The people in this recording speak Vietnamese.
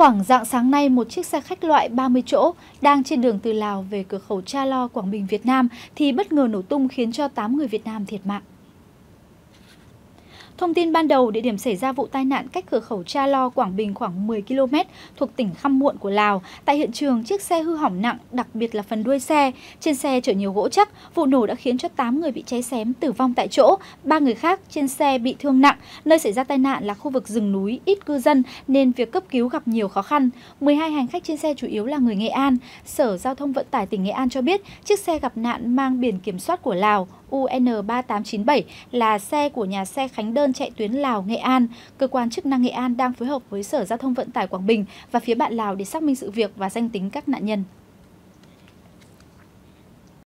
Khoảng dạng sáng nay, một chiếc xe khách loại 30 chỗ đang trên đường từ Lào về cửa khẩu Cha Lo, Quảng Bình, Việt Nam thì bất ngờ nổ tung khiến cho 8 người Việt Nam thiệt mạng. Thông tin ban đầu, địa điểm xảy ra vụ tai nạn cách cửa khẩu Cha Lo, Quảng Bình khoảng 10 km thuộc tỉnh Khăm Muộn của Lào. Tại hiện trường, chiếc xe hư hỏng nặng, đặc biệt là phần đuôi xe. Trên xe chở nhiều gỗ chắc, vụ nổ đã khiến cho 8 người bị cháy xém tử vong tại chỗ, 3 người khác trên xe bị thương nặng. Nơi xảy ra tai nạn là khu vực rừng núi, ít cư dân nên việc cấp cứu gặp nhiều khó khăn. 12 hành khách trên xe chủ yếu là người Nghệ An. Sở Giao thông Vận tải tỉnh Nghệ An cho biết chiếc xe gặp nạn mang biển kiểm soát của Lào UN3897 là xe của nhà xe Khánh Đơn chạy tuyến Lào Nghệ An. Cơ quan chức năng Nghệ An đang phối hợp với Sở Giao thông Vận tải Quảng Bình và phía bạn Lào để xác minh sự việc và danh tính các nạn nhân.